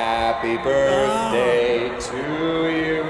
Happy birthday to you.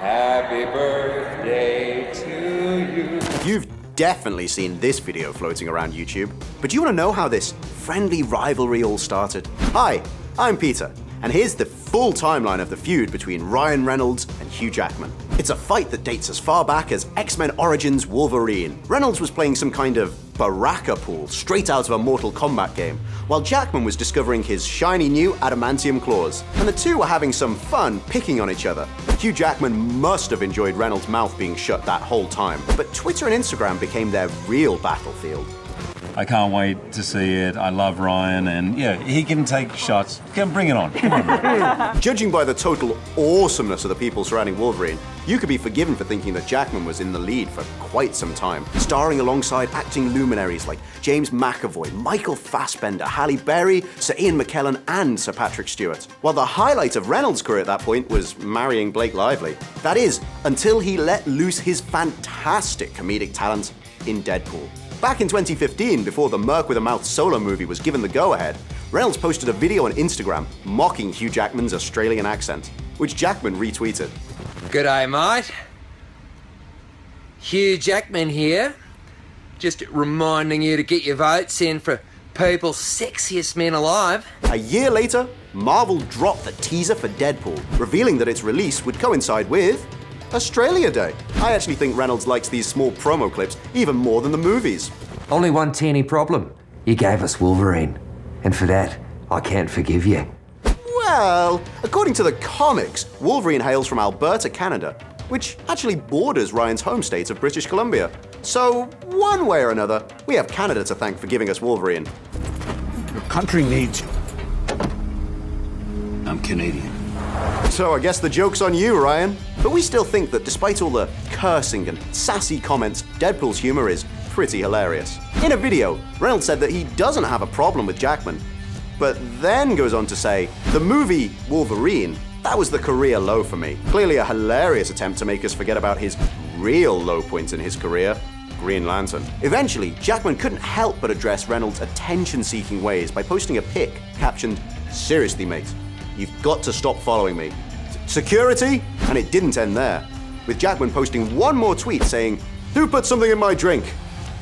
Happy birthday to you. You've definitely seen this video floating around YouTube, but do you want to know how this friendly rivalry all started? Hi, I'm Peter, and here's the full timeline of the feud between Ryan Reynolds and Hugh Jackman. It's a fight that dates as far back as X-Men Origins Wolverine. Reynolds was playing some kind of Baraka pool straight out of a Mortal Kombat game, while Jackman was discovering his shiny new adamantium claws. And the two were having some fun picking on each other. Hugh Jackman must have enjoyed Reynolds' mouth being shut that whole time, but Twitter and Instagram became their real battlefield. I can't wait to see it. I love Ryan, and yeah, he can take shots. Come, bring it on. On. Judging by the total awesomeness of the people surrounding Wolverine, you could be forgiven for thinking that Jackman was in the lead for quite some time, starring alongside acting luminaries like James McAvoy, Michael Fassbender, Halle Berry, Sir Ian McKellen, and Sir Patrick Stewart. While the highlight of Reynolds' career at that point was marrying Blake Lively. That is, until he let loose his fantastic comedic talent in Deadpool. Back in 2015, before the Merc with a Mouth solo movie was given the go-ahead, Reynolds posted a video on Instagram mocking Hugh Jackman's Australian accent, which Jackman retweeted. G'day, mate. Hugh Jackman here. Just reminding you to get your votes in for People's Sexiest Men Alive. A year later, Marvel dropped the teaser for Deadpool, revealing that its release would coincide with Australia Day. I actually think Reynolds likes these small promo clips even more than the movies. Only one teeny problem. You gave us Wolverine. And for that, I can't forgive you. Well, according to the comics, Wolverine hails from Alberta, Canada, which actually borders Ryan's home state of British Columbia. So, one way or another, we have Canada to thank for giving us Wolverine. Your country needs you. I'm Canadian. So I guess the joke's on you, Ryan. But we still think that despite all the cursing and sassy comments, Deadpool's humor is pretty hilarious. In a video, Reynolds said that he doesn't have a problem with Jackman, but then goes on to say, the movie Wolverine, that was the career low for me. Clearly a hilarious attempt to make us forget about his real low point in his career, Green Lantern. Eventually, Jackman couldn't help but address Reynolds' attention-seeking ways by posting a pic captioned, Seriously mate, you've got to stop following me. Security? And it didn't end there, with Jackman posting one more tweet saying, Who put something in my drink?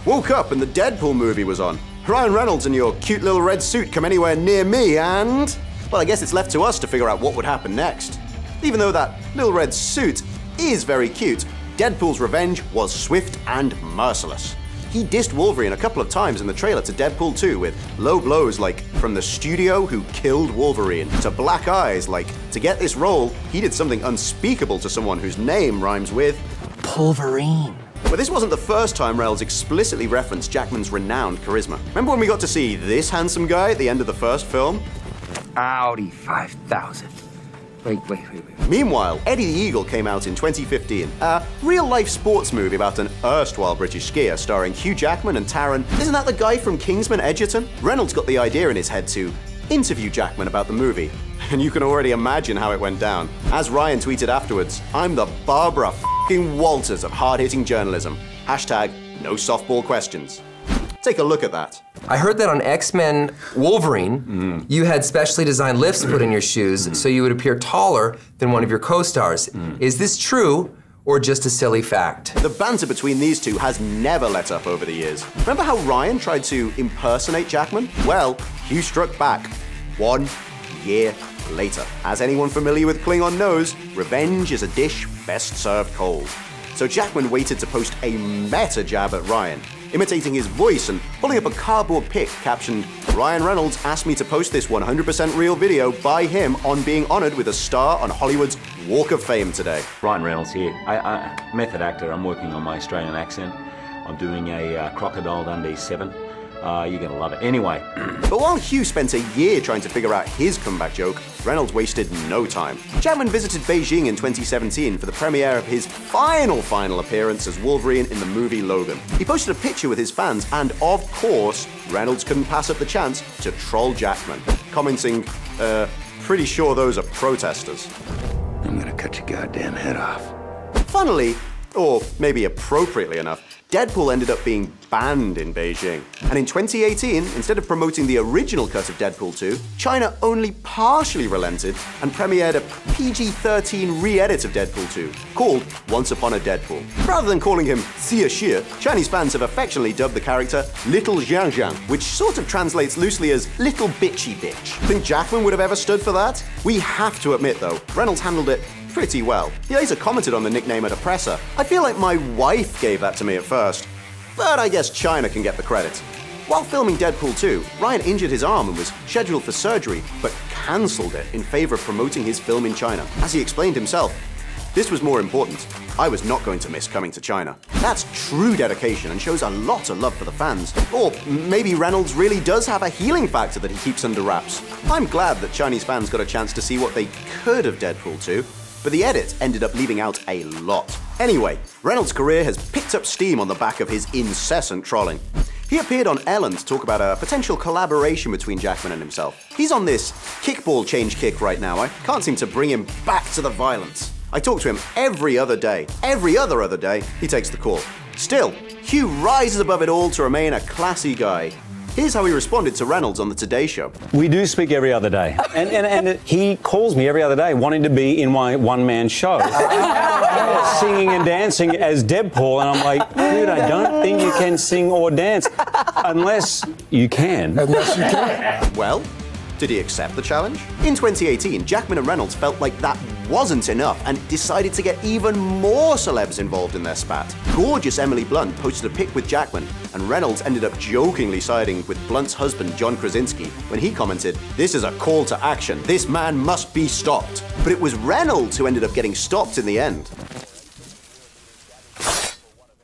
Woke up and the Deadpool movie was on. Ryan Reynolds in your cute little red suit come anywhere near me and... Well, I guess it's left to us to figure out what would happen next. Even though that little red suit is very cute, Deadpool's revenge was swift and merciless. He dissed Wolverine a couple of times in the trailer to Deadpool 2 with low blows like from the studio who killed Wolverine to black eyes like to get this role, he did something unspeakable to someone whose name rhymes with Pulverine. but this wasn't the first time Reynolds explicitly referenced Jackman's renowned charisma. Remember when we got to see this handsome guy at the end of the first film? Audi 5000. Wait, wait, wait, wait. Meanwhile, Eddie the Eagle came out in 2015, a real-life sports movie about an erstwhile British skier starring Hugh Jackman and Taron. Isn't that the guy from Kingsman Egerton? Reynolds got the idea in his head to interview Jackman about the movie, and you can already imagine how it went down. As Ryan tweeted afterwards, I'm the Barbara fing Walters of hard-hitting journalism. Hashtag no softball questions. Take a look at that. I heard that on X Men Wolverine, mm-hmm. you had specially designed lifts put in your shoes mm-hmm. so you would appear taller than one of your co stars. Mm-hmm. Is this true or just a silly fact? The banter between these two has never let up over the years. Remember how Ryan tried to impersonate Jackman? Well, Hugh struck back. One year later. As anyone familiar with Klingon knows, revenge is a dish best served cold. So Jackman waited to post a meta jab at Ryan, imitating his voice and pulling up a cardboard pic captioned, Ryan Reynolds asked me to post this 100% real video by him on being honored with a star on Hollywood's Walk of Fame today. Ryan Reynolds here. I, I, method actor. I'm working on my Australian accent. I'm doing a uh, Crocodile Dundee 7. Uh, you're going to love it. Anyway, But while Hugh spent a year trying to figure out his comeback joke, Reynolds wasted no time. Jackman visited Beijing in 2017 for the premiere of his final final appearance as Wolverine in the movie Logan. He posted a picture with his fans, and of course, Reynolds couldn't pass up the chance to troll Jackman, commenting, uh, pretty sure those are protesters. I'm gonna cut your goddamn head off. Funnily, Or maybe appropriately enough, Deadpool ended up being banned in Beijing. And in 2018, instead of promoting the original cut of Deadpool 2, China only partially relented and premiered a PG 13 re edit of Deadpool 2 called Once Upon a Deadpool. Rather than calling him Xia Xie, Chinese fans have affectionately dubbed the character Little Zhang Zhang, which sort of translates loosely as Little Bitchy Bitch. Think Jackman would have ever stood for that? We have to admit, though, Reynolds handled it pretty well. He later commented on the nickname at a presser. I feel like my wife gave that to me at first, but I guess China can get the credit. While filming Deadpool 2, Ryan injured his arm and was scheduled for surgery, but cancelled it in favour of promoting his film in China. As he explained himself, this was more important. I was not going to miss coming to China. That's true dedication and shows a lot of love for the fans. Or maybe Reynolds really does have a healing factor that he keeps under wraps. I'm glad that Chinese fans got a chance to see what they could of Deadpool 2, but the edit ended up leaving out a lot. Anyway, Reynolds' career has picked up steam on the back of his incessant trolling. He appeared on Ellen to talk about a potential collaboration between Jackman and himself. He's on this kickball change kick right now. I can't seem to bring him back to the violence. I talk to him every other day. Every other other day, he takes the call. Still, Hugh rises above it all to remain a classy guy. Here's how he responded to Reynolds on the Today Show. We do speak every other day. And, and, and he calls me every other day wanting to be in my one man show, singing and dancing as Deadpool. And I'm like, dude, I don't think you can sing or dance unless you can. Unless you can. Well, did he accept the challenge? In 2018, Jackman and Reynolds felt like that wasn't enough and decided to get even more celebs involved in their spat. Gorgeous Emily Blunt posted a pic with Jackman, and Reynolds ended up jokingly siding with Blunt's husband, John Krasinski, when he commented, This is a call to action. This man must be stopped. But it was Reynolds who ended up getting stopped in the end.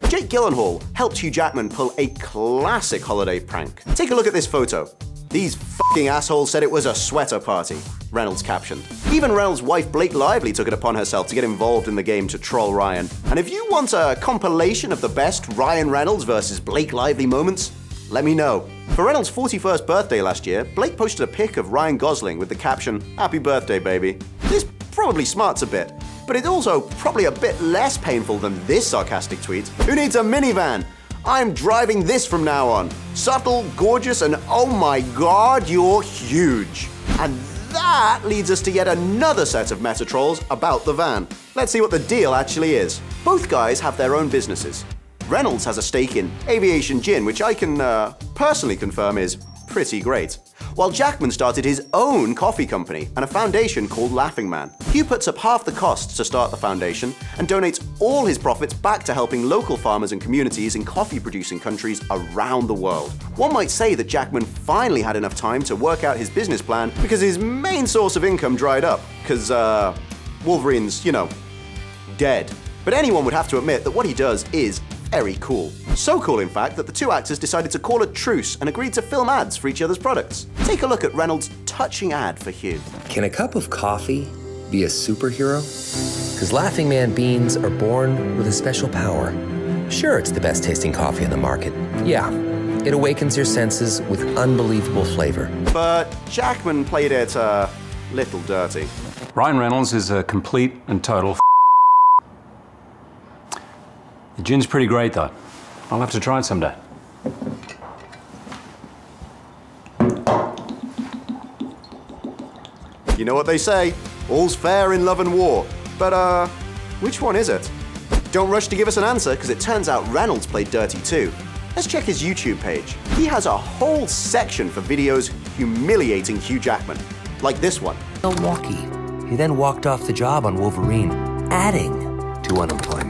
Jake Gyllenhaal helped Hugh Jackman pull a classic holiday prank. Take a look at this photo. These fucking assholes said it was a sweater party, Reynolds captioned. Even Reynolds' wife Blake Lively took it upon herself to get involved in the game to troll Ryan. And if you want a compilation of the best Ryan Reynolds versus Blake Lively moments, let me know. For Reynolds' 41st birthday last year, Blake posted a pic of Ryan Gosling with the caption, Happy birthday, baby. This probably smarts a bit, but it's also probably a bit less painful than this sarcastic tweet. Who needs a minivan? I'm driving this from now on. Subtle, gorgeous, and oh my god, you're huge. And that leads us to yet another set of meta trolls about the van. Let's see what the deal actually is. Both guys have their own businesses. Reynolds has a stake in Aviation Gin, which I can uh, personally confirm is pretty great. While Jackman started his own coffee company and a foundation called Laughing Man. Hugh puts up half the costs to start the foundation and donates all his profits back to helping local farmers and communities in coffee producing countries around the world. One might say that Jackman finally had enough time to work out his business plan because his main source of income dried up, because, uh, Wolverine's, you know, dead. But anyone would have to admit that what he does is very cool. So cool, in fact, that the two actors decided to call a truce and agreed to film ads for each other's products. Take a look at Reynolds' touching ad for Hugh. Can a cup of coffee be a superhero? Because Laughing Man beans are born with a special power. Sure, it's the best tasting coffee on the market. Yeah, it awakens your senses with unbelievable flavor. But Jackman played it a little dirty. Ryan Reynolds is a complete and total The gin's pretty great, though. I'll have to try it someday. You know what they say, all's fair in love and war. But, uh, which one is it? Don't rush to give us an answer, because it turns out Reynolds played dirty too. Let's check his YouTube page. He has a whole section for videos humiliating Hugh Jackman, like this one. Milwaukee. He then walked off the job on Wolverine, adding to unemployment.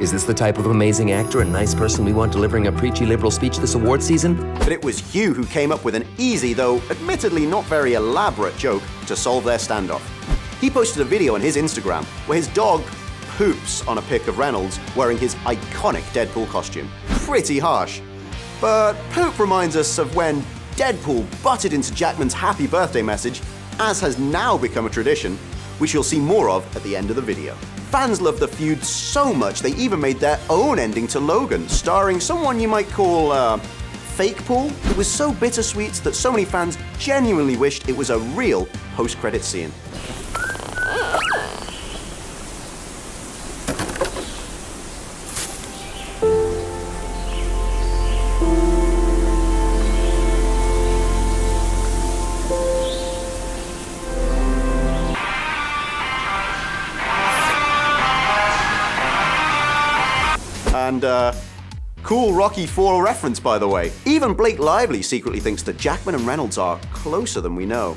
Is this the type of amazing actor and nice person we want delivering a preachy liberal speech this award season? But it was Hugh who came up with an easy, though admittedly not very elaborate joke to solve their standoff. He posted a video on his Instagram where his dog poops on a pic of Reynolds wearing his iconic Deadpool costume. Pretty harsh. But poop reminds us of when Deadpool butted into Jackman's happy birthday message, as has now become a tradition, which you'll see more of at the end of the video. Fans loved the feud so much they even made their own ending to Logan, starring someone you might call, uh, Fake Paul. It was so bittersweet that so many fans genuinely wished it was a real post credit scene. Uh, cool Rocky 4 reference, by the way. Even Blake Lively secretly thinks that Jackman and Reynolds are closer than we know.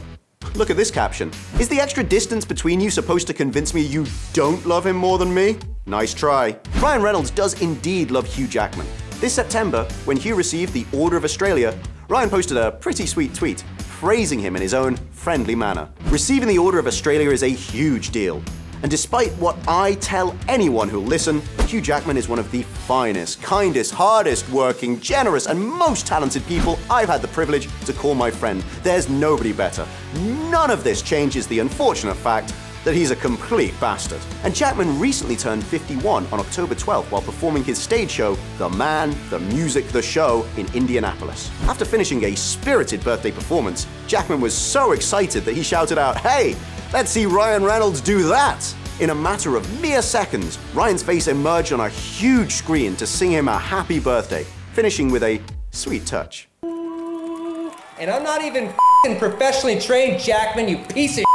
Look at this caption. Is the extra distance between you supposed to convince me you don't love him more than me? Nice try. Ryan Reynolds does indeed love Hugh Jackman. This September, when Hugh received the Order of Australia, Ryan posted a pretty sweet tweet praising him in his own friendly manner. Receiving the Order of Australia is a huge deal. And despite what I tell anyone who'll listen, Hugh Jackman is one of the finest, kindest, hardest working, generous, and most talented people I've had the privilege to call my friend. There's nobody better. None of this changes the unfortunate fact that he's a complete bastard. And Jackman recently turned 51 on October 12th while performing his stage show, The Man, the Music, the Show, in Indianapolis. After finishing a spirited birthday performance, Jackman was so excited that he shouted out, Hey, let's see Ryan Reynolds do that! In a matter of mere seconds, Ryan's face emerged on a huge screen to sing him a happy birthday, finishing with a sweet touch. And I'm not even professionally trained, Jackman, you piece of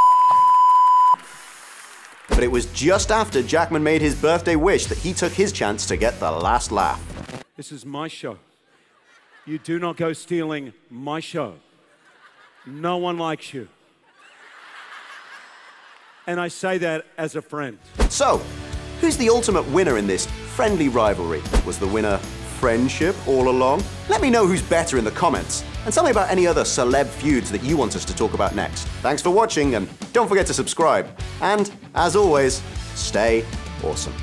But it was just after Jackman made his birthday wish that he took his chance to get the last laugh. This is my show. You do not go stealing my show. No one likes you. And I say that as a friend. So, who's the ultimate winner in this friendly rivalry? Was the winner friendship all along? Let me know who's better in the comments. And tell me about any other celeb feuds that you want us to talk about next. Thanks for watching, and don't forget to subscribe. And, as always, stay awesome.